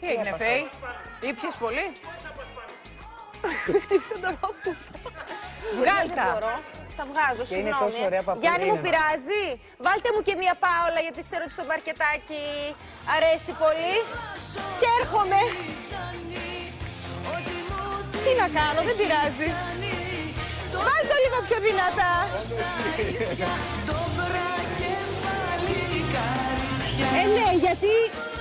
Τι έγινε, Φέη, ήπιες πολύ; Χτύπησε το παπούτσια. Βγάλ' τα. Τα βγάζω, Και είναι συγγνώμη. τόσο ωραία που Γιάννη μου απολύνεται. πειράζει. Βάλτε μου και μία πάολα γιατί ξέρω ότι στο παρκετάκι αρέσει πολύ. Και έρχομαι. Τι να κάνω, δεν πειράζει. Βάλτε το λίγο πιο δυνατά. Ε, ναι, γιατί ε,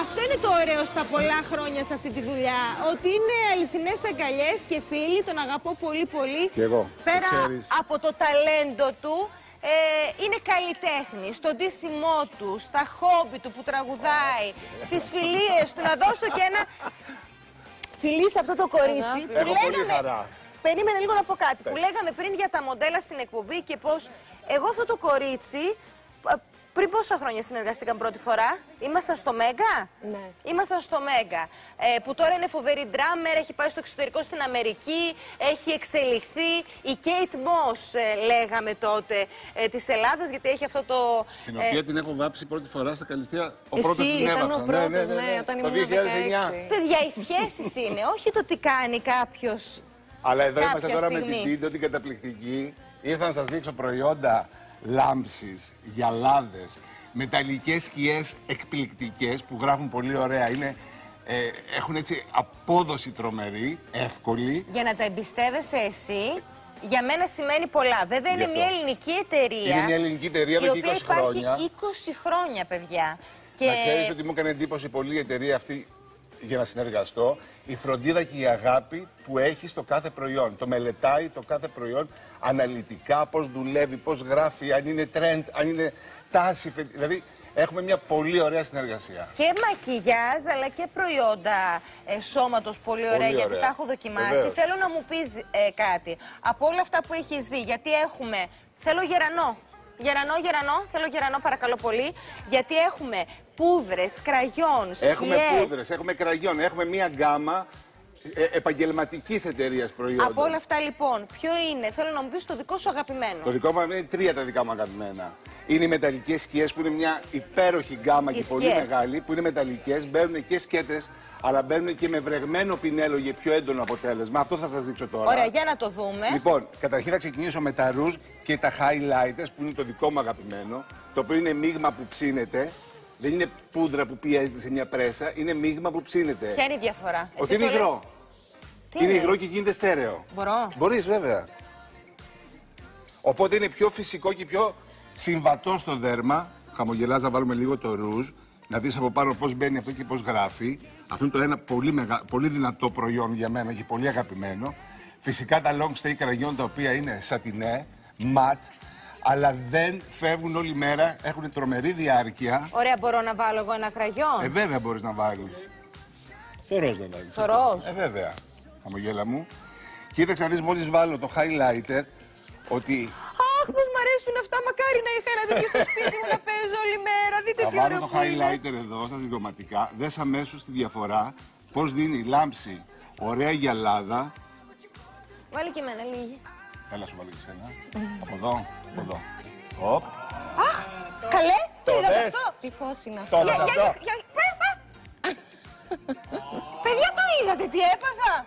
αυτό είναι το ωραίο στα πολλά χρόνια σε αυτή τη δουλειά. Ότι είναι αληθινές αγκαλιές και φίλοι, τον αγαπώ πολύ πολύ. Κι εγώ, το Πέρα ξέρεις. από το ταλέντο του, ε, είναι καλλιτέχνη. Στον ντύσιμό του, στα χόμπι του που τραγουδάει, στις φιλίες του. Να δώσω και ένα φιλί σε αυτό το κορίτσι. που Έχω πολύ χαρά. Περίμενε λίγο να πω κάτι. Που λέγαμε πριν για τα μοντέλα στην εκπομπή και πώς εγώ αυτό το κορίτσι. Π- Πριν πόσα χρόνια συνεργαστήκαμε πρώτη φορά, ήμασταν στο Μέγκα; Ναι. Ήμασταν στο Μέγκα. Ε, που τώρα είναι φοβερή ντράμερ, έχει πάει στο εξωτερικό στην Αμερική, έχει εξελιχθεί. Η Kate Moss, ε, λέγαμε τότε, ε, της Ελλάδας, γιατί έχει αυτό το. Την ε, οποία την έχω βάψει πρώτη φορά στα Καλυστία. Ο Εσύ πρώτος την ήταν έβαψα. ο πρώτος, ναι, όταν Το ήμουν 2009. 16. Παιδιά, οι σχέσεις είναι, όχι το τι κάνει κάποιος. Αλλά εδώ Κάποια είμαστε τώρα με στιγμή. την Τίντο, την καταπληκτική. Ήρθα να σας δείξω προϊόντα λάμψης, γυαλάδες, μεταλλικές σκιές εκπληκτικές που γράφουν πολύ ωραία. Είναι, ε, έχουν έτσι απόδοση τρομερή, εύκολη. Για να τα εμπιστεύεσαι εσύ, για μένα σημαίνει πολλά. Βέβαια είναι Γι' αυτό. μια ελληνική εταιρεία. Είναι μια ελληνική εταιρεία η εδώ και οποία 20 υπάρχει χρόνια. 20 χρόνια, παιδιά. Και Να ξέρεις ότι μου έκανε εντύπωση πολύ η εταιρεία αυτή για να συνεργαστώ. Η φροντίδα και η αγάπη που έχει στο κάθε προϊόν. Το μελετάει το κάθε προϊόν αναλυτικά, πώς δουλεύει, πώς γράφει, αν είναι trend, αν είναι τάση. φε- Δηλαδή έχουμε μια πολύ ωραία συνεργασία. και μακιγιάζ, αλλά και προϊόντα ε, σώματος πολύ ωραία, Πολύ γιατί ωραία. τα έχω δοκιμάσει. Βεβαίως. Θέλω να μου πεις ε, κάτι. Από όλα αυτά που έχεις δει, γιατί έχουμε... Θέλω γερανό. Γερανό, γερανό, θέλω γερανό παρακαλώ πολύ. Γιατί έχουμε πούδρες, κραγιόν, Έχουμε σκιές. πούδρες, έχουμε κραγιόν, έχουμε μια γκάμα ε, επαγγελματικής εταιρείας προϊόντων. Από όλα αυτά λοιπόν, ποιο είναι, θέλω να μου πεις το δικό σου αγαπημένο. Το δικό μου είναι τρία τα δικά μου αγαπημένα. Είναι οι μεταλλικές σκιές που είναι μια υπέροχη γκάμα Οι και πολύ σκιές. μεγάλη, που είναι μεταλλικές, μπαίνουν και σκέτες, αλλά μπαίνουν και με βρεγμένο πινέλο για πιο έντονο αποτέλεσμα. Αυτό θα σας δείξω τώρα. Ωραία, για να το δούμε. Λοιπόν, καταρχήν θα ξεκινήσω με τα ρούζ και τα highlighters που είναι το δικό μου αγαπημένο. Το οποίο είναι μείγμα που ψήνεται. Δεν είναι πούδρα που πιέζεται σε μια πρέσα, είναι μείγμα που ψήνεται. Ποια είναι η διαφορά; Ότι είναι το λες. υγρό. Τι είναι είναι; υγρό και γίνεται στέρεο; Μπορώ. Μπορείς βέβαια. Οπότε είναι πιο φυσικό και πιο συμβατό στο δέρμα. Χαμογελάς να βάλουμε λίγο το ρούζ, να δεις από πάνω πώς μπαίνει αυτό και πώς γράφει. Αυτό είναι το ένα πολύ, μεγα... πολύ δυνατό προϊόν για μένα και πολύ αγαπημένο. Φυσικά τα long stay κραγιόν τα οποία είναι σατινέ, ματ, αλλά δεν φεύγουν όλη μέρα, έχουν τρομερή διάρκεια. Ωραία, μπορώ να βάλω εγώ ένα κραγιόν; Ε, βέβαια μπορείς να βάλεις. Το ροζ να βάλεις. Το ροζ. Ε, βέβαια. Χαμογέλα μου. Κοίταξε να δεις μόλις βάλω το highlighter ότι Αχ, πώς μου αρέσουν αυτά. Μακάρι να είχα ένα τέτοιο στο σπίτι μου να παίζω όλη μέρα. Δείτε θα τι βάλω ωραίο το που είναι. highlighter εδώ στα ζυγωματικά. Δες αμέσως τη διαφορά. Πώς δίνει η λάμψη ωραία γυαλάδα. Βάλει και εμένα λίγη. Έλα σου βάλω και σένα. από εδώ, από εδώ. Οπ. Καλέ, το Το είδατε δες. αυτό; Τι φως είναι αυτό; Το Για, είδατε για, αυτό; για, πα, πα. Παιδιά το είδατε τι έπαθα.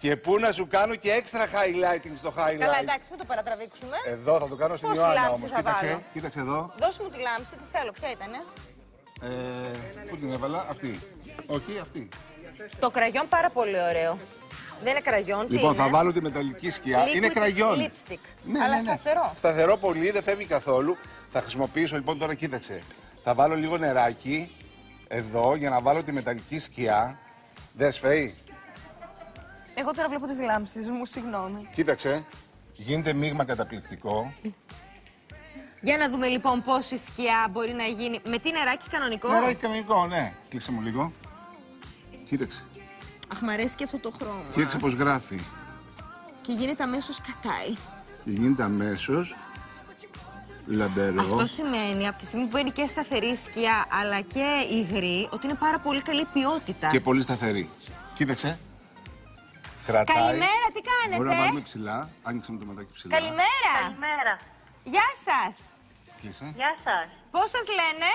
Και πού να σου κάνω και έξτρα highlighting στο highlight; Καλά, εντάξει, μην το παρατραβήξουμε. Εδώ θα το κάνω στην Πόση Ιωάννα λάμψη όμως. θα Κοίταξε, βάλω; κοίταξε εδώ. Δώσε μου τη λάμψη, τι θέλω, ποια ήταν. Ε, πού την έβαλα, αυτή. Όχι, αυτή. Το κραγιόν πάρα πολύ ωραίο. Δεν είναι κραγιόν, τι Λοιπόν, είναι; θα βάλω τη μεταλλική σκιά. Liquid είναι κραγιόν. lipstick. Αλλά σταθερό. Σταθερό πολύ, δεν φεύγει καθόλου. Θα χρησιμοποιήσω λοιπόν τώρα, κοίταξε. Θα βάλω λίγο νεράκι εδώ για να βάλω τη μεταλλική σκιά. Δες φαίει. Εγώ τώρα βλέπω τις λάμψεις μου, συγγνώμη. Κοίταξε. Γίνεται μείγμα καταπληκτικό. Για να δούμε λοιπόν πόση σκιά μπορεί να γίνει. Με τι νεράκι κανονικό; Νεράκι κανονικό, ναι. Κλείσε μου λίγο. Κοίταξε. Αχ, μ' αρέσει και αυτό το χρώμα. Κοίταξε πώς γράφει. Και γίνεται αμέσως κατάει. Και γίνεται αμέσως λαμπερό. Αυτό σημαίνει από τη στιγμή που είναι και σταθερή σκιά αλλά και υγρή ότι είναι πάρα πολύ καλή ποιότητα. Και πολύ σταθερή. Κοίταξε. Κρατάει. Καλημέρα, τι κάνετε; Μπορεί να βάλουμε ψηλά. Άνοιξε μου το ματάκι ψηλά. Καλημέρα. Καλημέρα. Γεια σας. Κλείσε. Γεια σας. Πώς σας λένε;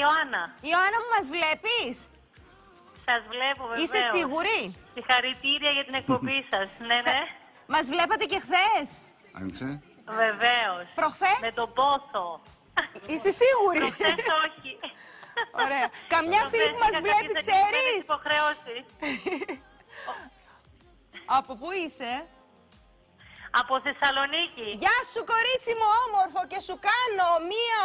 Ιωάννα. Ιωάννα μου μας βλέπεις; Σας βλέπω βεβαίως. Είσαι σίγουρη; Συγχαρητήρια για την εκπομπή σας. Ναι, ναι. Μας βλέπατε και χθες. Άνοιξε. Βεβαίως. Προχθές; Με τον πόθο. Είσαι σίγουρη; Προχθές όχι. Ωραία. Καμιά Προχθές φίλη που μας είχα βλέπει, κάποιες ξέρεις; αντικειμενικές υποχρεώσεις. Από πού είσαι; Από Θεσσαλονίκη. Γεια σου κορίτσι μου όμορφο και σου κάνω μία ωραία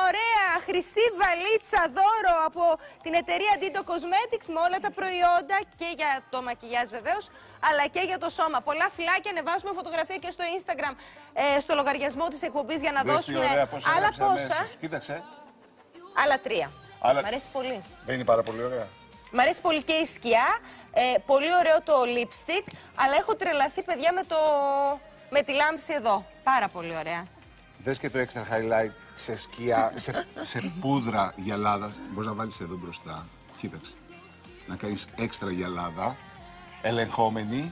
χρυσή βαλίτσα δώρο από την εταιρεία Dito Cosmetics με όλα τα προϊόντα και για το μακιγιάζ βεβαίως αλλά και για το σώμα. Πολλά φυλάκια, ανεβάζουμε φωτογραφία και στο Instagram ε, στο λογαριασμό της εκπομπής για να Δες τι δώσουμε ωραία, πώς άλλα έγραψε πόσα. αμέσως. Κοίταξε. Άλλα τρία. Άλλα- Μ' αρέσει πολύ. Δεν είναι πάρα πολύ ωραία. Μ' αρέσει πολύ και η σκιά. Ε, πολύ ωραίο το lipstick. Αλλά έχω τρελαθεί, παιδιά, με, το... με τη λάμψη εδώ. Πάρα πολύ ωραία. Δες και το extra highlight σε σκιά, σε, σε πούδρα γυαλάδα. Μπορείς να βάλεις εδώ μπροστά. Κοίταξε. Να κάνεις έξτρα γυαλάδα. Ελεγχόμενη.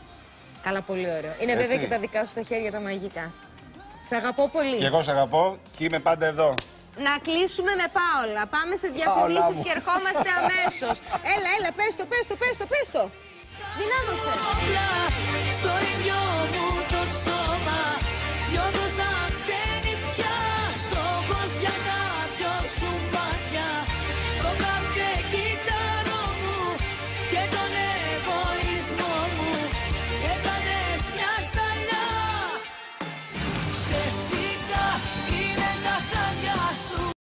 Καλά, πολύ ωραίο. Είναι Έτσι. βέβαια και τα δικά σου στα χέρια τα μαγικά. Σ' αγαπώ πολύ. Και εγώ σε αγαπώ και είμαι πάντα εδώ. Να κλείσουμε με Πάολα. Πάμε σε Πάολα διαφημίσεις μου. και ερχόμαστε αμέσως. έλα, έλα, πες το, πες το, πες το, πες το. Δυνάμωσε. Όλα στο ίδιο μου το σώμα Νιώθω σαν